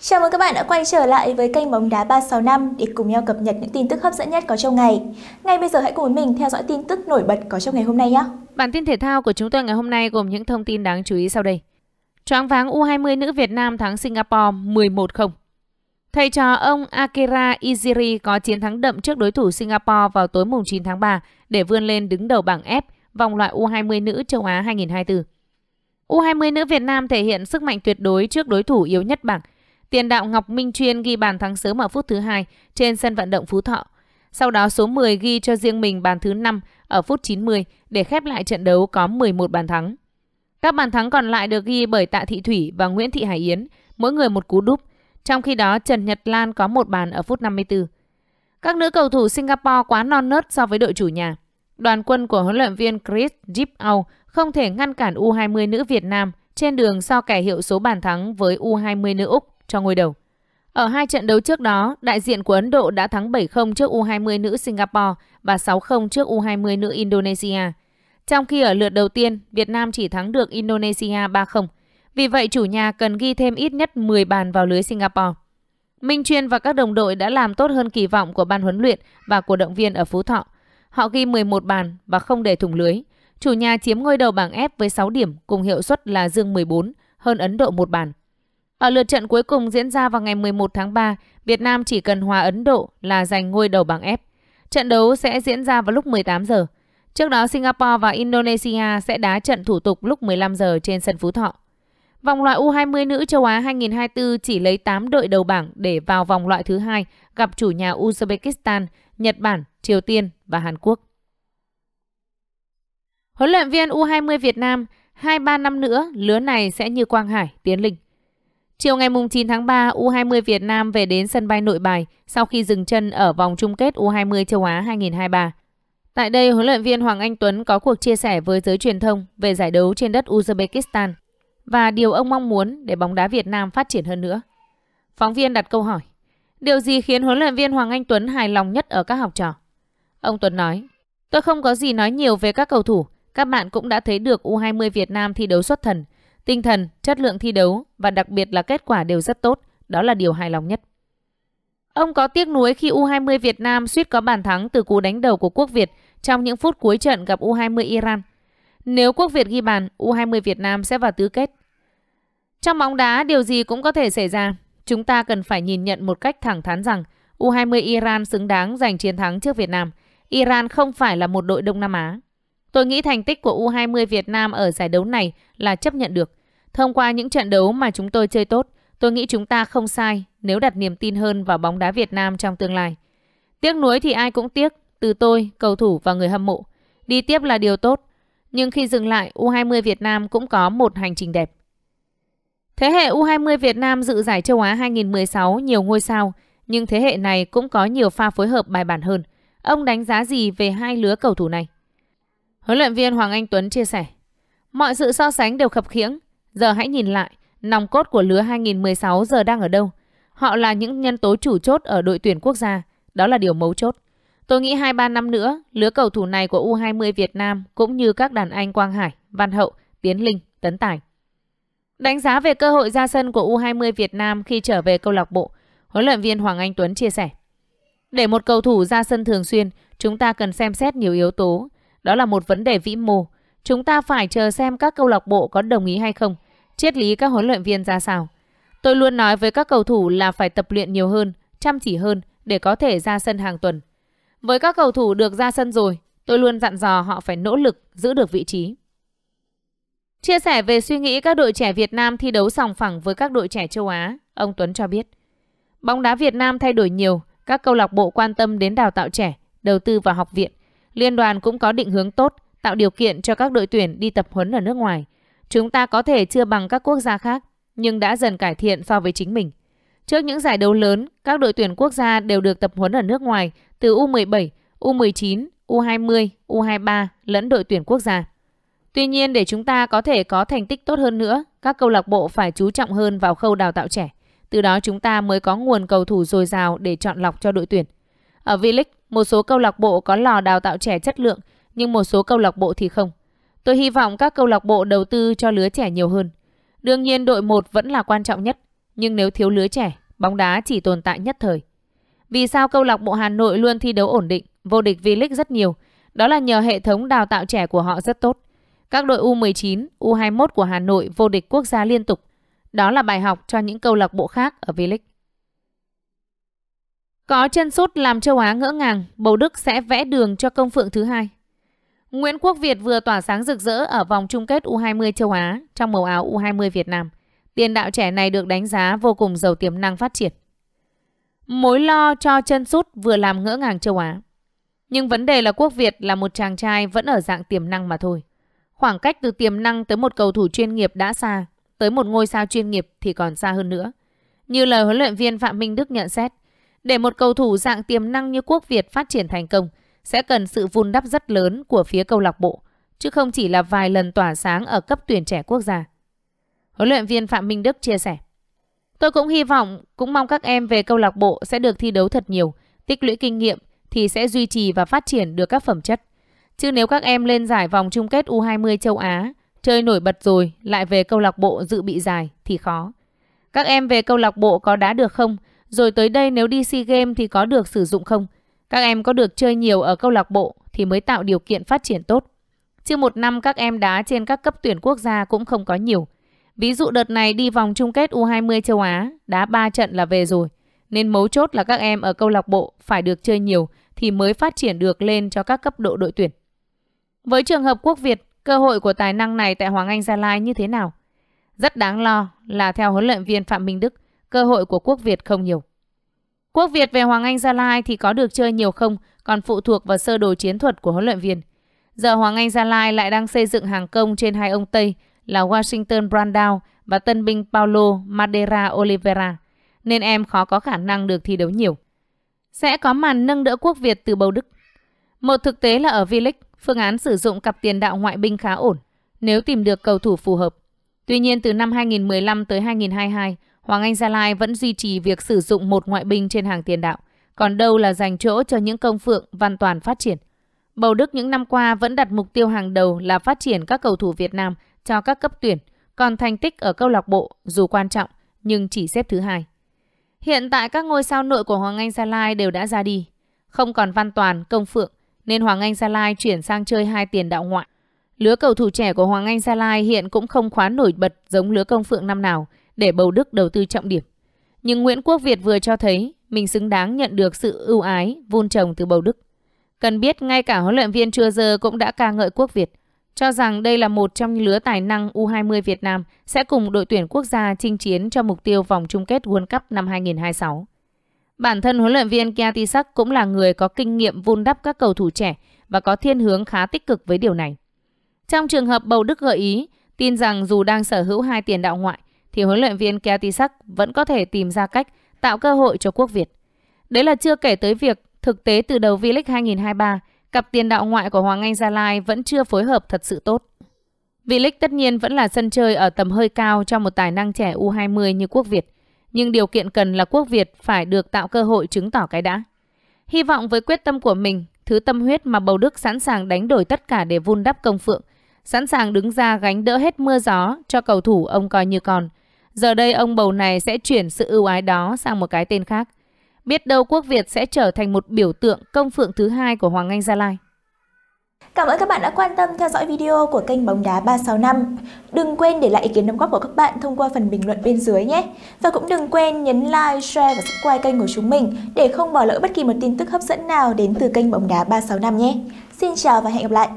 Chào mừng các bạn đã quay trở lại với kênh bóng đá 365 để cùng nhau cập nhật những tin tức hấp dẫn nhất có trong ngày. Ngay bây giờ hãy cùng với mình theo dõi tin tức nổi bật có trong ngày hôm nay nhé. Bản tin thể thao của chúng tôi ngày hôm nay gồm những thông tin đáng chú ý sau đây. Choáng váng U20 nữ Việt Nam thắng Singapore 11-0. Thầy trò ông Akira Iziri có chiến thắng đậm trước đối thủ Singapore vào tối mùng 9 tháng 3 để vươn lên đứng đầu bảng F vòng loại U20 nữ châu Á 2024. U20 nữ Việt Nam thể hiện sức mạnh tuyệt đối trước đối thủ yếu nhất bảng. Tiền đạo Ngọc Minh Chuyên ghi bàn thắng sớm ở phút thứ hai trên sân vận động Phú Thọ. Sau đó số 10 ghi cho riêng mình bàn thứ 5 ở phút 90 để khép lại trận đấu có 11 bàn thắng. Các bàn thắng còn lại được ghi bởi Tạ Thị Thủy và Nguyễn Thị Hải Yến, mỗi người một cú đúp. Trong khi đó Trần Nhật Lan có một bàn ở phút 54. Các nữ cầu thủ Singapore quá non nớt so với đội chủ nhà. Đoàn quân của huấn luyện viên Chris Jip không thể ngăn cản U20 nữ Việt Nam trên đường so kẻ hiệu số bàn thắng với U20 nữ Úc cho ngôi đầu. Ở hai trận đấu trước đó, đại diện của Ấn Độ đã thắng 7-0 trước U20 nữ Singapore và 6-0 trước U20 nữ Indonesia. Trong khi ở lượt đầu tiên, Việt Nam chỉ thắng được Indonesia 3-0. Vì vậy, chủ nhà cần ghi thêm ít nhất 10 bàn vào lưới Singapore. Minh Chuyên và các đồng đội đã làm tốt hơn kỳ vọng của ban huấn luyện và của động viên ở Phú Thọ. Họ ghi 11 bàn và không để thủng lưới. Chủ nhà chiếm ngôi đầu bảng F với 6 điểm cùng hiệu suất là dương 14, hơn Ấn Độ một bàn. Ở lượt trận cuối cùng diễn ra vào ngày 11 tháng 3, Việt Nam chỉ cần hòa Ấn Độ là giành ngôi đầu bảng F. Trận đấu sẽ diễn ra vào lúc 18 giờ. Trước đó Singapore và Indonesia sẽ đá trận thủ tục lúc 15 giờ trên sân Phú Thọ. Vòng loại U20 nữ châu Á 2024 chỉ lấy 8 đội đầu bảng để vào vòng loại thứ hai gặp chủ nhà Uzbekistan, Nhật Bản, Triều Tiên và Hàn Quốc. Huấn luyện viên U20 Việt Nam 2-3 năm nữa lứa này sẽ như Quang Hải, Tiến Linh. Chiều ngày 9 tháng 3, U20 Việt Nam về đến sân bay Nội Bài sau khi dừng chân ở vòng chung kết U20 châu Á 2023. Tại đây, huấn luyện viên Hoàng Anh Tuấn có cuộc chia sẻ với giới truyền thông về giải đấu trên đất Uzbekistan và điều ông mong muốn để bóng đá Việt Nam phát triển hơn nữa. Phóng viên đặt câu hỏi, điều gì khiến huấn luyện viên Hoàng Anh Tuấn hài lòng nhất ở các học trò? Ông Tuấn nói, tôi không có gì nói nhiều về các cầu thủ, các bạn cũng đã thấy được U20 Việt Nam thi đấu xuất thần. Tinh thần, chất lượng thi đấu và đặc biệt là kết quả đều rất tốt. Đó là điều hài lòng nhất. Ông có tiếc nuối khi U20 Việt Nam suýt có bàn thắng từ cú đánh đầu của Quốc Việt trong những phút cuối trận gặp U20 Iran. Nếu Quốc Việt ghi bàn, U20 Việt Nam sẽ vào tứ kết. Trong bóng đá, điều gì cũng có thể xảy ra. Chúng ta cần phải nhìn nhận một cách thẳng thắn rằng U20 Iran xứng đáng giành chiến thắng trước Việt Nam. Iran không phải là một đội Đông Nam Á. Tôi nghĩ thành tích của U20 Việt Nam ở giải đấu này là chấp nhận được. Thông qua những trận đấu mà chúng tôi chơi tốt, tôi nghĩ chúng ta không sai nếu đặt niềm tin hơn vào bóng đá Việt Nam trong tương lai. Tiếc nuối thì ai cũng tiếc, từ tôi, cầu thủ và người hâm mộ. Đi tiếp là điều tốt, nhưng khi dừng lại, U20 Việt Nam cũng có một hành trình đẹp. Thế hệ U20 Việt Nam dự giải châu Á 2016 nhiều ngôi sao, nhưng thế hệ này cũng có nhiều pha phối hợp bài bản hơn. Ông đánh giá gì về hai lứa cầu thủ này? Huấn luyện viên Hoàng Anh Tuấn chia sẻ, mọi sự so sánh đều khập khiễng. Giờ hãy nhìn lại, nòng cốt của lứa 2016 giờ đang ở đâu? Họ là những nhân tố chủ chốt ở đội tuyển quốc gia. Đó là điều mấu chốt. Tôi nghĩ 2-3 năm nữa, lứa cầu thủ này của U20 Việt Nam cũng như các đàn anh Quang Hải, Văn Hậu, Tiến Linh, Tấn Tài. Đánh giá về cơ hội ra sân của U20 Việt Nam khi trở về câu lạc bộ, huấn luyện viên Hoàng Anh Tuấn chia sẻ. Để một cầu thủ ra sân thường xuyên, chúng ta cần xem xét nhiều yếu tố. Đó là một vấn đề vĩ mô. Chúng ta phải chờ xem các câu lạc bộ có đồng ý hay không, triết lý các huấn luyện viên ra sao. Tôi luôn nói với các cầu thủ là phải tập luyện nhiều hơn, chăm chỉ hơn để có thể ra sân hàng tuần. Với các cầu thủ được ra sân rồi, tôi luôn dặn dò họ phải nỗ lực giữ được vị trí. Chia sẻ về suy nghĩ các đội trẻ Việt Nam thi đấu sòng phẳng với các đội trẻ châu Á, ông Tuấn cho biết. Bóng đá Việt Nam thay đổi nhiều, các câu lạc bộ quan tâm đến đào tạo trẻ, đầu tư vào học viện. Liên đoàn cũng có định hướng tốt, tạo điều kiện cho các đội tuyển đi tập huấn ở nước ngoài. Chúng ta có thể chưa bằng các quốc gia khác, nhưng đã dần cải thiện so với chính mình. Trước những giải đấu lớn, các đội tuyển quốc gia đều được tập huấn ở nước ngoài từ U17, U19, U20, U23 lẫn đội tuyển quốc gia. Tuy nhiên để chúng ta có thể có thành tích tốt hơn nữa, các câu lạc bộ phải chú trọng hơn vào khâu đào tạo trẻ. Từ đó chúng ta mới có nguồn cầu thủ dồi dào để chọn lọc cho đội tuyển. Ở V-League, một số câu lạc bộ có lò đào tạo trẻ chất lượng, nhưng một số câu lạc bộ thì không. Tôi hy vọng các câu lạc bộ đầu tư cho lứa trẻ nhiều hơn. Đương nhiên đội 1 vẫn là quan trọng nhất, Nhưng nếu thiếu lứa trẻ, bóng đá chỉ tồn tại nhất thời. Vì sao câu lạc bộ Hà Nội luôn thi đấu ổn định, vô địch V-League rất nhiều? Đó là nhờ hệ thống đào tạo trẻ của họ rất tốt. Các đội U19, U21 của Hà Nội vô địch quốc gia liên tục. Đó là bài học cho những câu lạc bộ khác ở V-League. Có chân sút làm châu Á ngỡ ngàng, Bầu Đức sẽ vẽ đường cho công phượng thứ hai. Nguyễn Quốc Việt vừa tỏa sáng rực rỡ ở vòng chung kết U20 châu Á trong màu áo U20 Việt Nam. Tiền đạo trẻ này được đánh giá vô cùng giàu tiềm năng phát triển. Mối lo cho chân sút vừa làm ngỡ ngàng châu Á. Nhưng vấn đề là Quốc Việt là một chàng trai vẫn ở dạng tiềm năng mà thôi. Khoảng cách từ tiềm năng tới một cầu thủ chuyên nghiệp đã xa, tới một ngôi sao chuyên nghiệp thì còn xa hơn nữa. Như lời huấn luyện viên Phạm Minh Đức nhận xét, để một cầu thủ dạng tiềm năng như Quốc Việt phát triển thành công sẽ cần sự vun đắp rất lớn của phía câu lạc bộ, chứ không chỉ là vài lần tỏa sáng ở cấp tuyển trẻ quốc gia. Huấn luyện viên Phạm Minh Đức chia sẻ, Tôi cũng hy vọng, cũng mong các em về câu lạc bộ sẽ được thi đấu thật nhiều, tích lũy kinh nghiệm thì sẽ duy trì và phát triển được các phẩm chất. Chứ nếu các em lên giải vòng chung kết U20 châu Á, chơi nổi bật rồi, lại về câu lạc bộ dự bị giải thì khó. Các em về câu lạc bộ có đá được không? Rồi tới đây nếu đi SEA Games thì có được sử dụng không? Các em có được chơi nhiều ở câu lạc bộ thì mới tạo điều kiện phát triển tốt. Chứ một năm các em đá trên các cấp tuyển quốc gia cũng không có nhiều. Ví dụ đợt này đi vòng chung kết U20 châu Á, đá 3 trận là về rồi. Nên mấu chốt là các em ở câu lạc bộ phải được chơi nhiều thì mới phát triển được lên cho các cấp độ đội tuyển. Với trường hợp quốc Việt, cơ hội của tài năng này tại Hoàng Anh Gia Lai như thế nào? Rất đáng lo là theo huấn luyện viên Phạm Minh Đức, cơ hội của quốc Việt không nhiều. Quốc Việt về Hoàng Anh Gia Lai thì có được chơi nhiều không còn phụ thuộc vào sơ đồ chiến thuật của huấn luyện viên. Giờ Hoàng Anh Gia Lai lại đang xây dựng hàng công trên hai ông Tây là Washington Brandao và tân binh Paulo Madeira Oliveira, nên em khó có khả năng được thi đấu nhiều. Sẽ có màn nâng đỡ quốc Việt từ bầu Đức. Một thực tế là ở V-League, phương án sử dụng cặp tiền đạo ngoại binh khá ổn, nếu tìm được cầu thủ phù hợp. Tuy nhiên từ năm 2015 tới 2022, Hoàng Anh Gia Lai vẫn duy trì việc sử dụng một ngoại binh trên hàng tiền đạo, còn đâu là dành chỗ cho những công phượng văn toàn phát triển. Bầu Đức những năm qua vẫn đặt mục tiêu hàng đầu là phát triển các cầu thủ Việt Nam cho các cấp tuyển, còn thành tích ở câu lạc bộ dù quan trọng nhưng chỉ xếp thứ hai. Hiện tại các ngôi sao nội của Hoàng Anh Gia Lai đều đã ra đi, không còn Văn Toàn, Công Phượng nên Hoàng Anh Gia Lai chuyển sang chơi hai tiền đạo ngoại. Lứa cầu thủ trẻ của Hoàng Anh Gia Lai hiện cũng không quá nổi bật giống lứa Công Phượng năm nào để Bầu Đức đầu tư trọng điểm. Nhưng Nguyễn Quốc Việt vừa cho thấy mình xứng đáng nhận được sự ưu ái, vun trồng từ Bầu Đức. Cần biết ngay cả huấn luyện viên chưa giờ cũng đã ca ngợi Quốc Việt, cho rằng đây là một trong những lứa tài năng U20 Việt Nam sẽ cùng đội tuyển quốc gia chinh chiến cho mục tiêu vòng chung kết World Cup năm 2026. Bản thân huấn luyện viên Kiatisak cũng là người có kinh nghiệm vun đắp các cầu thủ trẻ và có thiên hướng khá tích cực với điều này. Trong trường hợp Bầu Đức gợi ý, tin rằng dù đang sở hữu hai tiền đạo ngoại, thì huấn luyện viên Kiatisak vẫn có thể tìm ra cách tạo cơ hội cho quốc Việt. Đấy là chưa kể tới việc thực tế từ đầu V-League 2023, cặp tiền đạo ngoại của Hoàng Anh Gia Lai vẫn chưa phối hợp thật sự tốt. V-League tất nhiên vẫn là sân chơi ở tầm hơi cao cho một tài năng trẻ U20 như quốc Việt, nhưng điều kiện cần là quốc Việt phải được tạo cơ hội chứng tỏ cái đã. Hy vọng với quyết tâm của mình, thứ tâm huyết mà Bầu Đức sẵn sàng đánh đổi tất cả để vun đắp công phượng, sẵn sàng đứng ra gánh đỡ hết mưa gió cho cầu thủ ông coi như con. Giờ đây ông bầu này sẽ chuyển sự ưu ái đó sang một cái tên khác. Biết đâu quốc Việt sẽ trở thành một biểu tượng công phượng thứ hai của Hoàng Anh Gia Lai. Cảm ơn các bạn đã quan tâm theo dõi video của kênh Bóng Đá 365. Đừng quên để lại ý kiến đóng góp của các bạn thông qua phần bình luận bên dưới nhé. Và cũng đừng quên nhấn like, share và subscribe kênh của chúng mình để không bỏ lỡ bất kỳ một tin tức hấp dẫn nào đến từ kênh Bóng Đá 365 nhé. Xin chào và hẹn gặp lại!